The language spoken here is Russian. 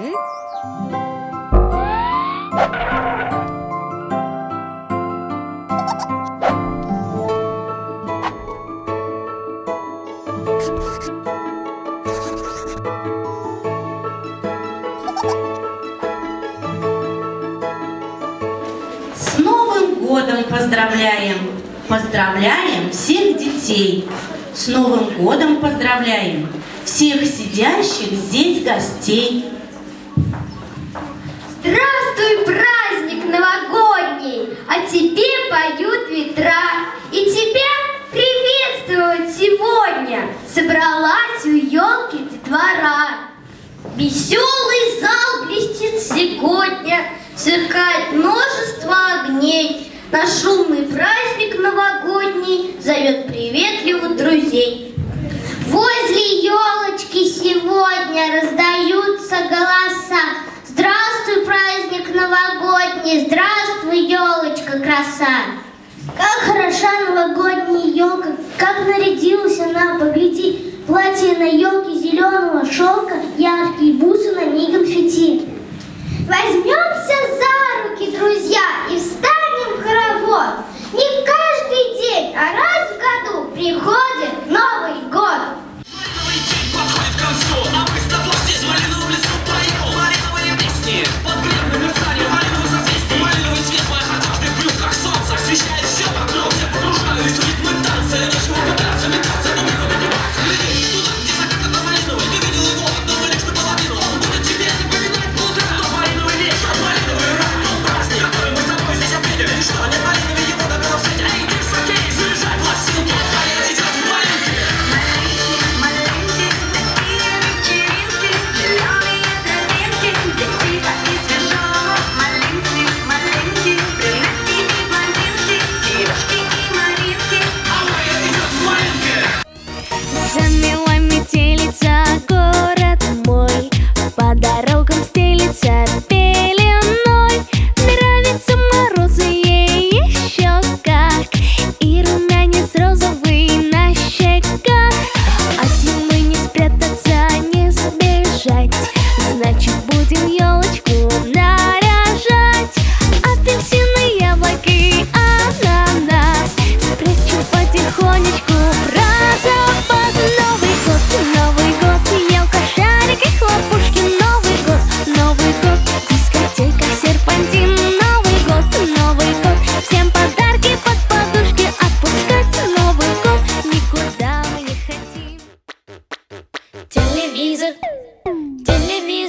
С Новым годом поздравляем! Поздравляем всех детей! С Новым годом поздравляем всех сидящих здесь гостей! Здравствуй, праздник новогодний, о тебе поют ветра. И тебя приветствуют сегодня собралась у елки двора. Веселый зал блестит сегодня, сверкает множество огней. На шумный праздник новогодний зовет приветливых друзей. Возле елочки сегодня раздается отца. Как хороша новогодняя елка, как нарядилась она, погляди, платье на елке зеленого шелка, яркие бусы на ней конфетти. Возьмемся за руки, друзья, потихонечку разопоздно Новый год, Новый год, елка, шарик и хлопушки Новый год, Новый год, дискотека, серпантин Новый год, Новый год, всем подарки под подушки Отпускать Новый год никуда мы не хотим. Телевизор, телевизор.